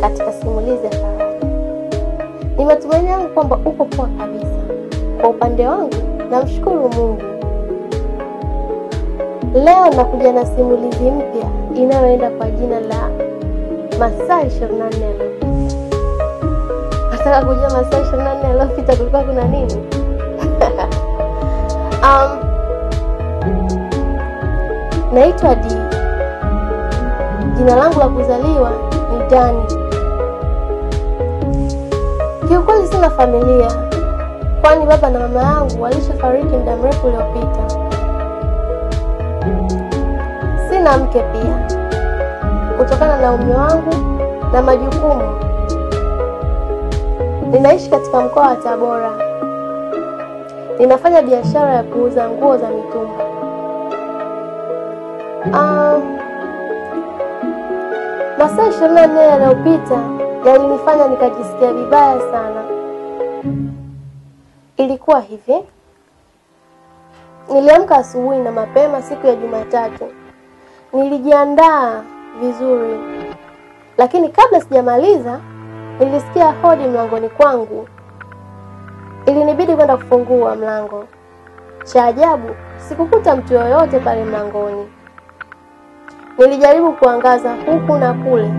katika simulizi ya faraja. Ni matumaini yangu kwamba uko poa kabisa. Kwa upande wangu, namshukuru Mungu. Leo nakuja na simulizi mpya inayoenda kwa jina la masaa 24 yaliyopita. Nataka kujua masaa 24 yaliyopita kulikuwa kuna nini? Um, naitwa Di. Jina langu la kuzaliwa ni Dani. Kiukweli sina familia, kwani baba na mama yangu walishafariki muda mrefu uliopita. Sina mke pia, kutokana na umri wangu na majukumu. Ninaishi katika mkoa wa Tabora. Ninafanya biashara ya kuuza nguo za mitumba. Um, masaa ishirini na nne yaliyopita yalinifanya nikajisikia vibaya sana. Ilikuwa hivi, niliamka asubuhi na mapema siku ya Jumatatu. Nilijiandaa vizuri, lakini kabla sijamaliza nilisikia hodi mlangoni kwangu. Ilinibidi kwenda kufungua mlango. Cha ajabu, sikukuta mtu yoyote pale mlangoni. Nilijaribu kuangaza huku na kule,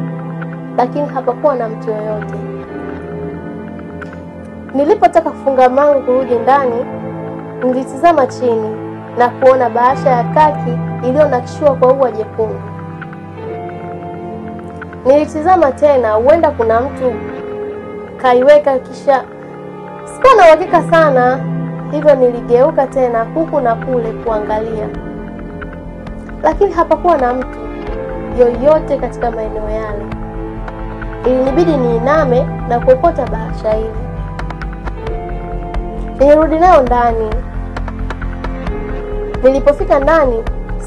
lakini hapakuwa na mtu yoyote. Nilipotaka kufunga mlango kurudi ndani, nilitizama chini na kuona bahasha ya kaki iliyonakishiwa kwa ua jekundu. Nilitizama tena, huenda kuna mtu kaiweka kisha Sikuwa na uhakika sana, hivyo niligeuka tena huku na kule kuangalia, lakini hapakuwa na mtu yoyote katika maeneo yale. Ilinibidi niiname na kuokota bahasha ile. Nilirudi nayo ndani. Nilipofika ndani,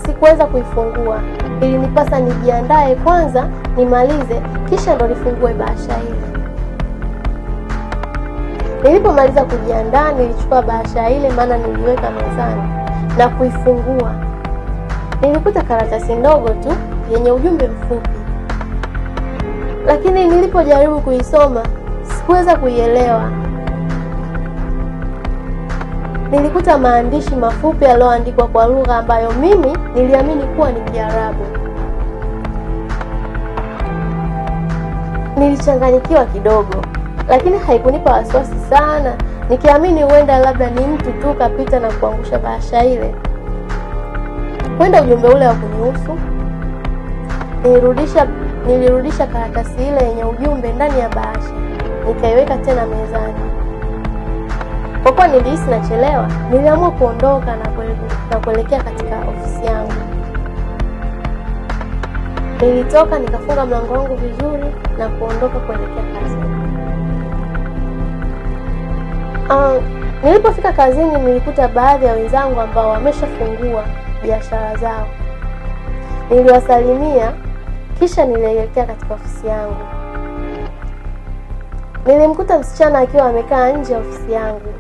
sikuweza kuifungua. Ilinipasa nijiandae kwanza, nimalize, kisha ndo nifungue bahasha ile. Nilipomaliza kujiandaa, nilichukua bahasha ile, maana niliweka mezani na kuifungua. Nilikuta karatasi ndogo tu yenye ujumbe mfupi, lakini nilipojaribu kuisoma sikuweza kuielewa. Nilikuta maandishi mafupi yaliyoandikwa kwa lugha ambayo mimi niliamini kuwa ni Kiarabu. Nilichanganyikiwa kidogo lakini haikunipa wasiwasi sana, nikiamini huenda labda ni mtu tu kapita na kuangusha bahasha ile, huenda ujumbe ule wa kunihusu. Nilirudisha nilirudisha karatasi ile yenye ujumbe ndani ya bahasha, nikaiweka tena mezani. Kwa kuwa nilihisi nachelewa, niliamua kuondoka na kuelekea katika ofisi yangu. Nilitoka nikafunga mlango wangu vizuri na kuondoka kuelekea kazini. Uh, nilipofika kazini nilikuta baadhi ya wenzangu ambao wameshafungua biashara zao. Niliwasalimia kisha nilielekea katika ofisi yangu. Nilimkuta msichana akiwa amekaa nje ya ofisi yangu.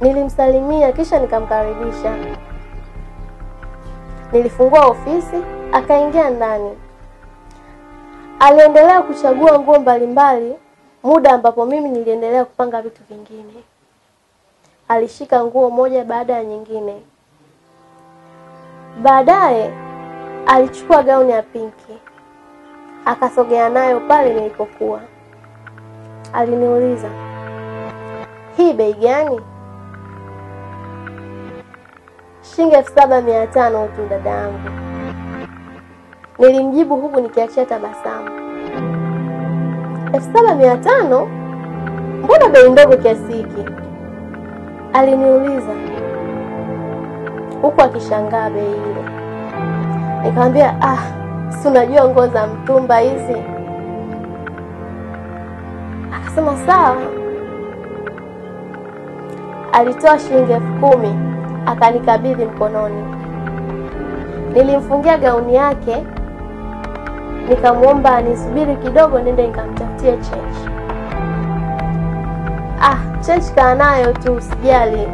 Nilimsalimia kisha nikamkaribisha. Nilifungua ofisi, akaingia ndani. Aliendelea kuchagua nguo mbalimbali, muda ambapo mimi niliendelea kupanga vitu vingine. Alishika nguo moja baada ya nyingine. Baadaye alichukua gauni ya pinki akasogea nayo pale nilipokuwa. Aliniuliza, hii bei gani? Shilingi elfu saba mia tano tu dada yangu. Nilimjibu huku nikiachia tabasamu. elfu saba mia tano? Mbona bei ndogo kiasi hiki? Aliniuliza huku akishangaa bei ile. Nikamwambia ah, si unajua nguo za mtumba hizi. Akasema sawa. Alitoa shilingi elfu kumi akanikabidhi mkononi. Nilimfungia gauni yake, nikamwomba anisubiri kidogo nende nikamtafutie change. Ah, change kaa nayo tu, usijali.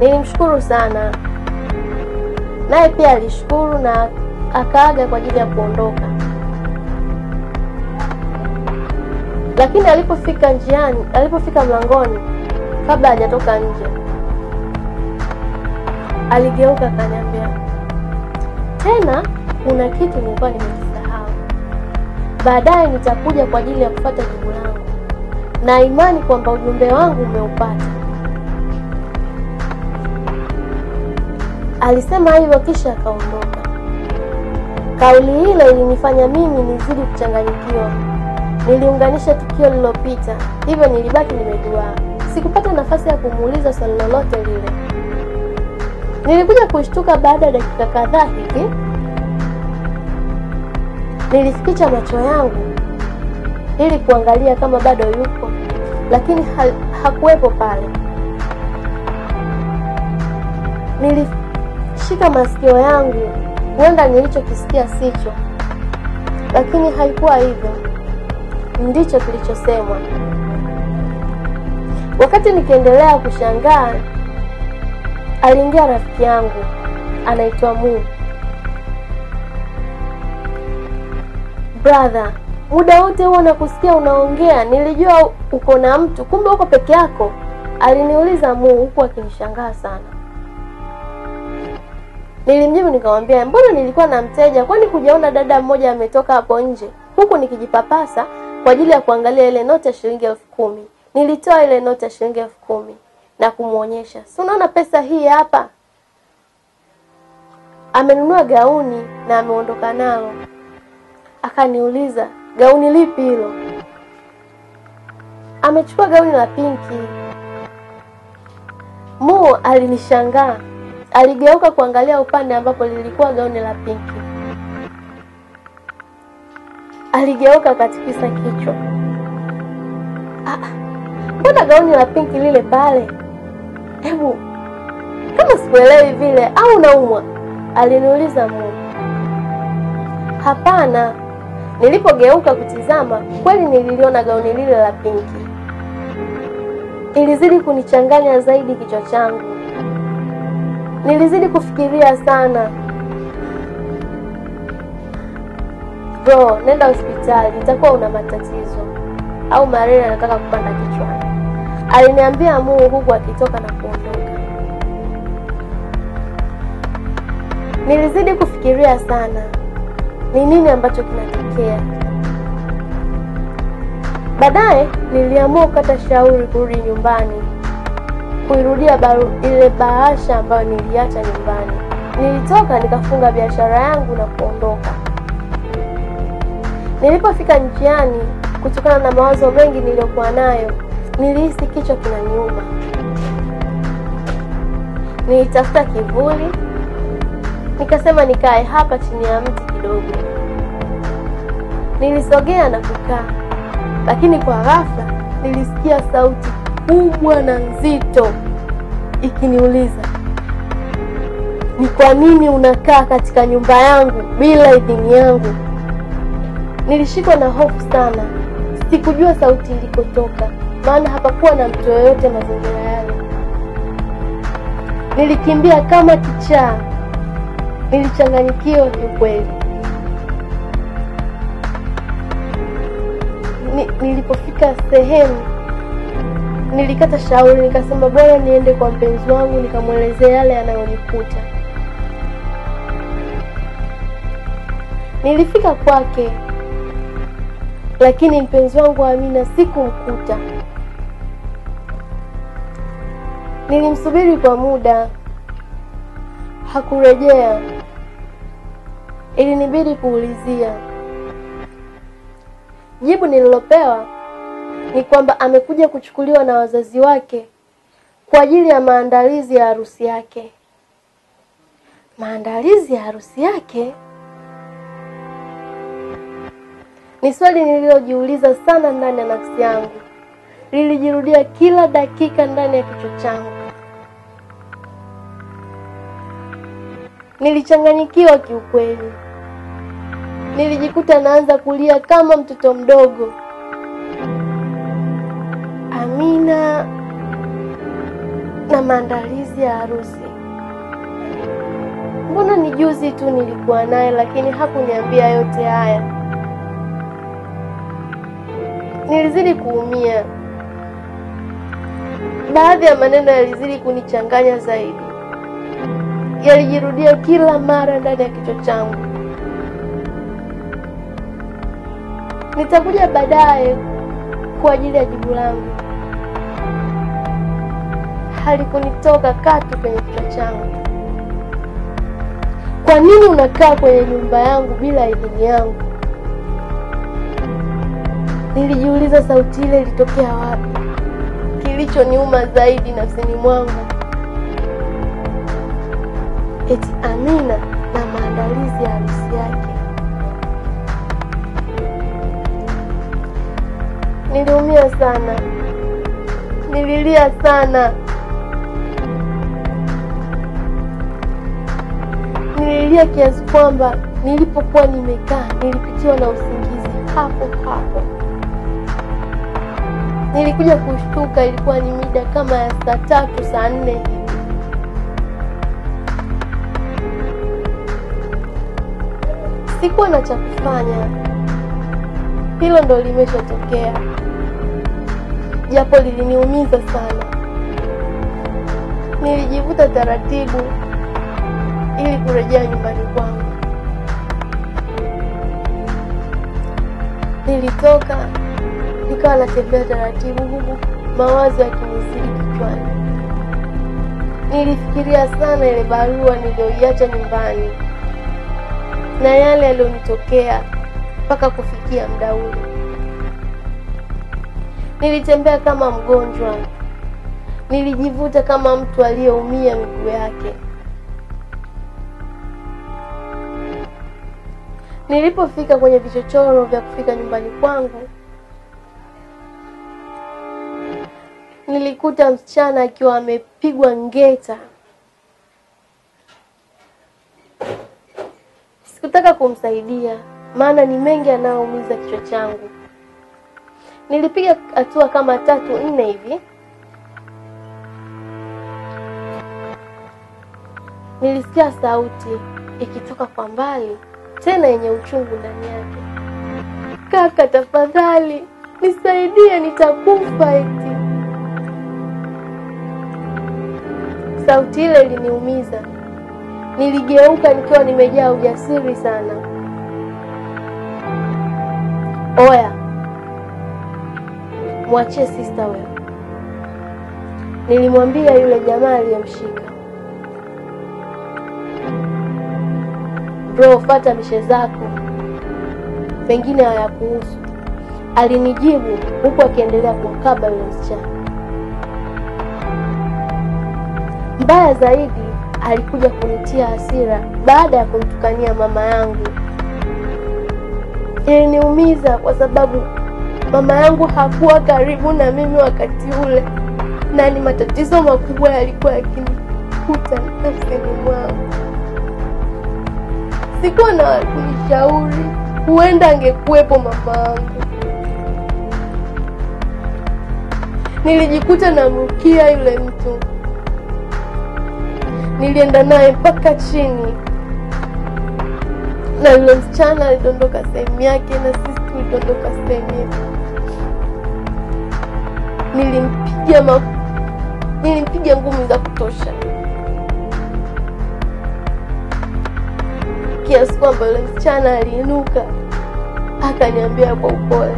Nilimshukuru sana, naye pia alishukuru na akaaga kwa ajili ya kuondoka. Lakini alipofika njiani, alipofika mlangoni, kabla hajatoka nje, aligeuka akaniambia, tena kuna kitu nilikuwa nimekisahau. Baadaye nitakuja kwa ajili ya kupata jibu langu, na imani kwamba ujumbe wangu umeupata. Alisema hivyo kisha akaondoka. Kauli hilo ilinifanya mimi nizidi kuchanganyikiwa. Niliunganisha tukio lililopita, hivyo nilibaki nimeduaa. Sikupata nafasi ya kumuuliza swali lolote lile. Nilikuja kushtuka baada ya dakika kadhaa hivi. Nilifikicha macho yangu ili kuangalia kama bado yupo, lakini ha hakuwepo pale. Nilishika masikio yangu, huenda nilichokisikia sicho, lakini haikuwa hivyo. Ndicho kilichosemwa. Wakati nikiendelea kushangaa, aliingia rafiki yangu anaitwa Mu. Brother, muda wote huo nakusikia unaongea, nilijua uko na mtu, kumbe uko peke yako, aliniuliza Mu huku akinishangaa sana. Nilimjibu nikamwambia, mbona nilikuwa na mteja, kwani kujaona dada mmoja ametoka hapo nje, huku nikijipapasa kwa ajili ya kuangalia ile noti ya shilingi elfu kumi. Nilitoa ile noti ya shilingi elfu kumi na kumwonyesha, si unaona pesa hii hapa. Amenunua gauni na ameondoka nalo. Akaniuliza, gauni lipi hilo? Amechukua gauni la pinki. Mu alinishangaa, aligeuka kuangalia upande ambapo lilikuwa gauni la pinki. Aligeuka akatikisa kichwa. Ah, mbona gauni la pinki lile pale? Hebu kama sikuelewi vile au unaumwa? Aliniuliza Mu. Hapana. Nilipogeuka kutizama, kweli nililiona gauni lile la pinki. Ilizidi kunichanganya zaidi kichwa changu. Nilizidi kufikiria sana. Bro, nenda hospitali, nitakuwa una matatizo au malaria anataka kupanda kichwani, aliniambia Muu huku akitoka na kuondoka. Nilizidi kufikiria sana ni nini ambacho kinatokea. Baadaye niliamua kukata shauri kurudi nyumbani, kuirudia baru, ile bahasha ambayo niliacha nyumbani. Nilitoka nikafunga biashara yangu na kuondoka. Nilipofika njiani, kutokana na mawazo mengi niliyokuwa nayo, nilihisi kichwa kinaniuma. Nilitafuta kivuli, nikasema nikae hapa chini ya mti kidogo. Nilisogea na kukaa, lakini kwa ghafla nilisikia sauti kubwa na nzito ikiniuliza, ni kwa nini unakaa katika nyumba yangu bila idhini yangu? Nilishikwa na hofu sana, sikujua sauti ilikotoka, maana hapakuwa na mtu yoyote mazingira yale. Nilikimbia kama kichaa, nilichanganyikiwa kiukweli. Ni, nilipofika sehemu nilikata shauri, nikasema bora niende kwa mpenzi wangu nikamwelezea yale yanayonikuta. Nilifika kwake, lakini mpenzi wangu Amina sikumkuta. Nilimsubiri kwa muda, hakurejea. Ilinibidi kuulizia. Jibu nililopewa ni kwamba amekuja kuchukuliwa na wazazi wake kwa ajili ya maandalizi ya harusi yake. Maandalizi ya harusi yake? Ni swali nililojiuliza sana ndani ya nafsi yangu, lilijirudia kila dakika ndani ya kichwa changu. Nilichanganyikiwa kiukweli, nilijikuta naanza kulia kama mtoto mdogo. Amina na maandalizi ya harusi. Mbona ni juzi tu nilikuwa naye, lakini hakuniambia yote haya. Nilizidi kuumia. Baadhi ya maneno yalizidi kunichanganya zaidi, yalijirudia kila mara ndani ya kichwa changu. Nitakuja baadaye kwa ajili ya jibu langu. Halikunitoka katu kwenye kichwa changu. Kwa nini unakaa kwenye nyumba yangu bila idhini yangu? Nilijiuliza, sauti ile ilitokea wapi? Kilichoniuma zaidi nafsini mwangu, eti Amina na maandalizi ya harusi yake. Niliumia sana, nililia sana, nililia kiasi kwamba nilipokuwa nimekaa nilipitiwa na usingizi hapo hapo. Nilikuja kushtuka, ilikuwa ni mida kama ya saa tatu saa nne. Sikuwa na cha kufanya, hilo ndo limeshatokea, japo liliniumiza sana. Nilijivuta taratibu ili kurejea nyumbani kwangu. Nilitoka nikawa natembea taratibu, huku mawazo yakinizidi kichwani. Nilifikiria sana ile barua niliyoiacha nyumbani na yale yaliyonitokea mpaka kufikia muda ule. Nilitembea kama mgonjwa, nilijivuta kama mtu aliyeumia miguu yake. Nilipofika kwenye vichochoro vya kufika nyumbani kwangu, nilikuta msichana akiwa amepigwa ngeta. Sikutaka kumsaidia, maana ni mengi yanayoumiza kichwa changu. Nilipiga hatua kama tatu nne hivi, nilisikia sauti ikitoka kwa mbali, tena yenye uchungu ndani yake. Kaka, tafadhali nisaidie, nitakufa eti. Sauti ile iliniumiza. Niligeuka nikiwa nimejaa ujasiri sana. Oya, mwachie sista wewe, nilimwambia yule jamaa aliyemshika. Bro, fata mishe zako, pengine hayakuhusu, alinijibu huku akiendelea kumkaba yule msichana. Mbaya zaidi, alikuja kunitia hasira baada ya kumtukania mama yangu. Iliniumiza kwa sababu mama yangu hakuwa karibu na mimi wakati ule, na ni matatizo makubwa yalikuwa yakinikuta nafsini mwangu. Sikuwa na kunishauri, huenda angekuwepo mama yangu. Nilijikuta namrukia yule mtu nilienda naye mpaka chini, na yule msichana alidondoka sehemu yake na sisi tulidondoka sehemu yetu. Nilimpiga ma... nilimpiga ngumi za kutosha kiasi kwamba yule msichana aliinuka akaniambia kwa upole,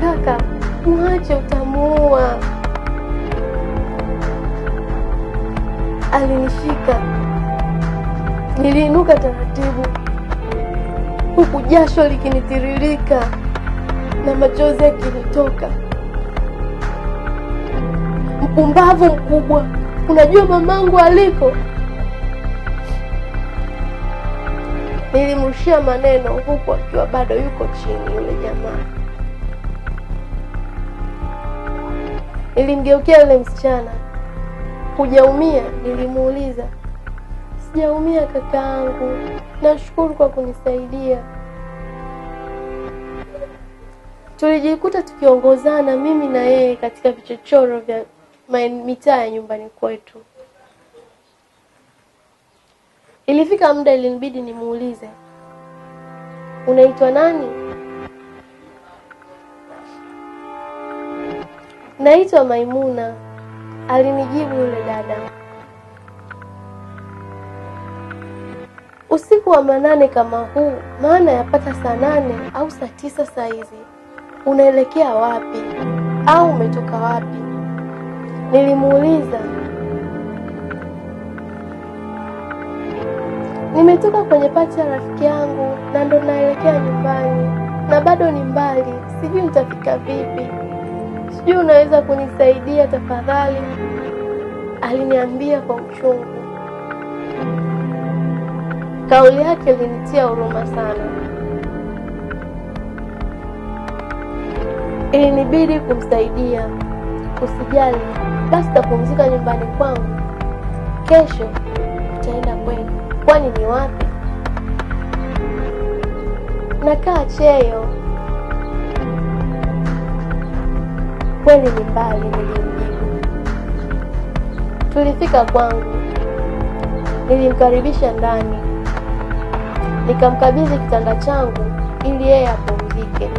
kaka, mwache, utamuua. Alinishika Niliinuka taratibu, huku jasho likinitiririka na machozi yakinitoka. Mpumbavu mkubwa! Unajua mamangu aliko? Nilimrushia maneno huku akiwa bado yuko chini yule jamaa. Nilimgeukia yule msichana. Hujaumia? Nilimuuliza. Sijaumia kakaangu, nashukuru kwa kunisaidia. Tulijikuta tukiongozana mimi na yeye katika vichochoro vya mitaa ya nyumbani kwetu. Ilifika muda ilinibidi nimuulize, unaitwa nani? Naitwa Maimuna, alinijibu yule dada. Usiku wa manane kama huu, maana yapata saa nane au saa tisa saa hizi, unaelekea wapi au umetoka wapi? Nilimuuliza. Nimetoka kwenye pati ya rafiki yangu na ndo naelekea nyumbani, na bado ni mbali, sijui nitafika vipi. Sijui unaweza kunisaidia tafadhali? Aliniambia kwa uchungu. Kauli yake ilinitia huruma sana. Ilinibidi kumsaidia. Usijali, basi tapumzika nyumbani kwangu, kesho utaenda kwenu. Kwani ni wapi? Nakaa Cheyo. Kweli ni mbali, nilimjibu. Tulifika kwangu, nilimkaribisha ndani, nikamkabidhi kitanda changu ili yeye apumzike,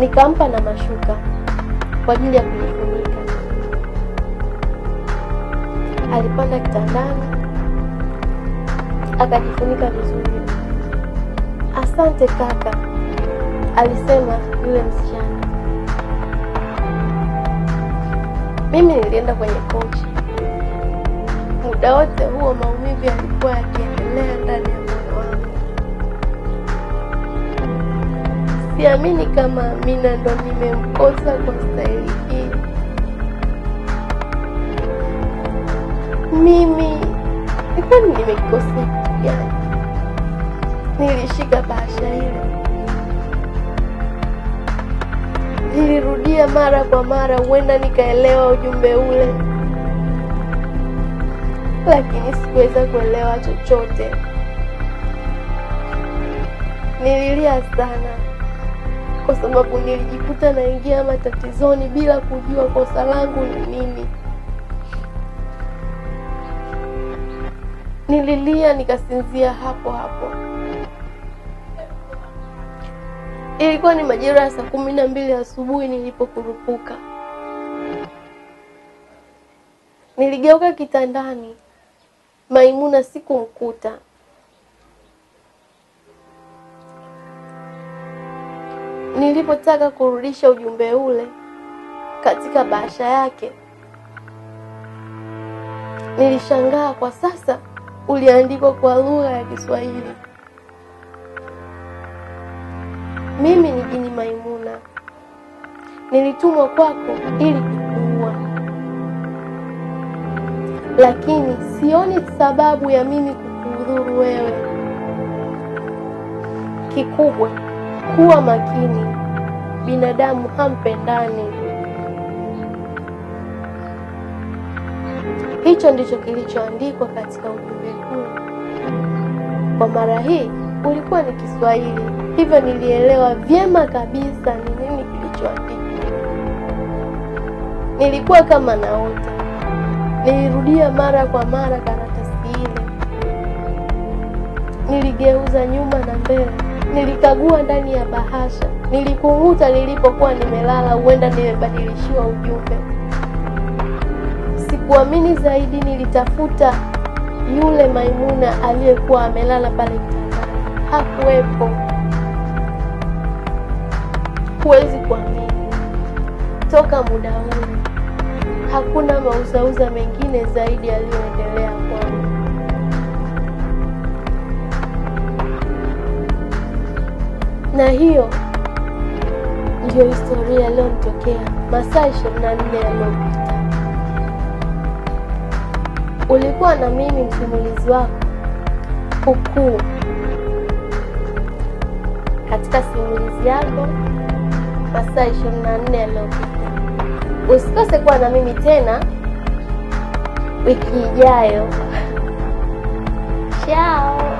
nikampa na mashuka kwa ajili ya kujifunika. Alipanda kitandani akajifunika vizuri. Asante kaka, alisema yule msichana. Mimi nilienda kwenye kochi. Muda wote huo maumivu yalikuwa yakiendelea ndani ya moyo wangu. Siamini kama Amina ndo nimemkosa kwa staili hii. Mimi kwani nimekosea kitu? Nilishika bahasha ile, nilirudia mara kwa mara, huenda nikaelewa ujumbe ule, lakini sikuweza kuelewa chochote. Nililia sana kwa sababu nilijikuta naingia matatizoni bila kujua kosa langu ni nini. Nililia nikasinzia hapo hapo. Ilikuwa ni majira ya saa kumi na mbili asubuhi nilipokurupuka. Niligeuka kitandani, Maimuna sikumkuta. Nilipotaka kurudisha ujumbe ule katika bahasha yake, nilishangaa kwa sasa uliandikwa kwa lugha ya Kiswahili. Mimi ni jini Maimuna, nilitumwa kwako ili kukuua, lakini sioni sababu ya mimi kukuudhuru wewe. Kikubwa kuwa makini, binadamu hampendani. Hicho ndicho kilichoandikwa katika ujumbe huu. Kwa mara hii ulikuwa ni Kiswahili, hivyo nilielewa vyema kabisa ni nini kilichoandikwa. Nilikuwa kama naota, nilirudia mara kwa mara karatasi ile, niligeuza nyuma na mbele, nilikagua ndani ya bahasha, nilikung'uta nilipokuwa nimelala, huenda nimebadilishiwa ujumbe kuamini zaidi, nilitafuta yule Maimuna aliyekuwa amelala pale kitandani. Hakuwepo. Huwezi kuamini, toka muda ule hakuna mauzauza mengine zaidi yaliyoendelea kwangu. Na hiyo ndiyo historia iliyonitokea masaa 24 yaliyopita. Ulikuwa na mimi msimulizi wako Kukuu katika simulizi yako masaa 24 yaliyopita. Usikose kuwa na mimi tena wiki ijayo. Chao.